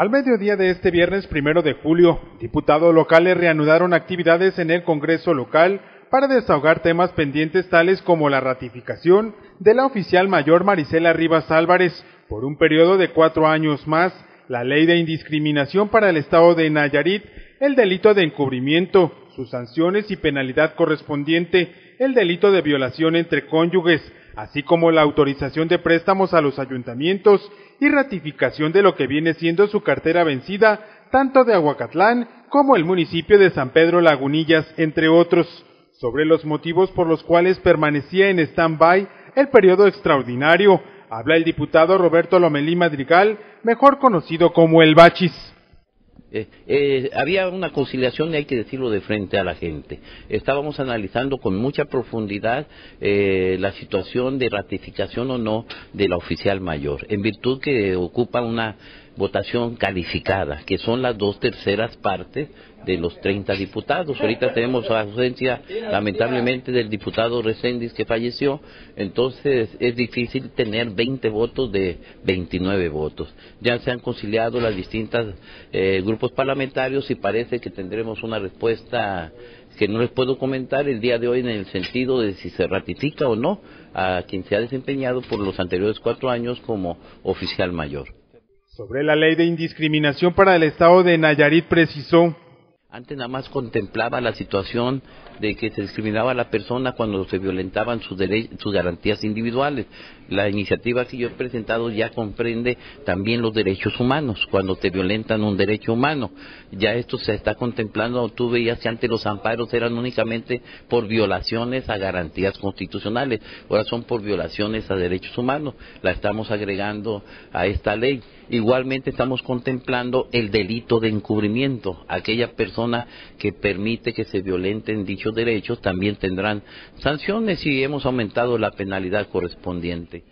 Al mediodía de este viernes primero de julio, diputados locales reanudaron actividades en el Congreso local para desahogar temas pendientes tales como la ratificación de la oficial mayor Marisela Rivas Álvarez por un periodo de cuatro años más, la ley de indiscriminación para el Estado de Nayarit, el delito de encubrimiento, sus sanciones y penalidad correspondiente, el delito de violación entre cónyuges, así como la autorización de préstamos a los ayuntamientos y ratificación de lo que viene siendo su cartera vencida, tanto de Aguacatlán como el municipio de San Pedro Lagunillas, entre otros, sobre los motivos por los cuales permanecía en stand-by el periodo extraordinario. Habla el diputado Roberto Lomelí Madrigal, mejor conocido como el Bachis. Eh, eh, había una conciliación y hay que decirlo de frente a la gente. Estábamos analizando con mucha profundidad eh, la situación de ratificación o no de la oficial mayor, en virtud que ocupa una votación calificada, que son las dos terceras partes de los 30 diputados. Ahorita tenemos la ausencia, lamentablemente, del diputado Reséndiz que falleció, entonces es difícil tener 20 votos de 29 votos. Ya se han conciliado las distintas eh, grupos parlamentarios y parece que tendremos una respuesta que no les puedo comentar el día de hoy en el sentido de si se ratifica o no a quien se ha desempeñado por los anteriores cuatro años como oficial mayor. Sobre la ley de indiscriminación para el Estado de Nayarit precisó. Antes nada más contemplaba la situación de que se discriminaba a la persona cuando se violentaban sus, sus garantías individuales. La iniciativa que yo he presentado ya comprende también los derechos humanos, cuando te violentan un derecho humano. Ya esto se está contemplando, tú veías que antes los amparos eran únicamente por violaciones a garantías constitucionales, ahora son por violaciones a derechos humanos. La estamos agregando a esta ley. Igualmente estamos contemplando el delito de encubrimiento. Aquella persona que permite que se violenten dichos derechos también tendrán sanciones y hemos aumentado la penalidad correspondiente.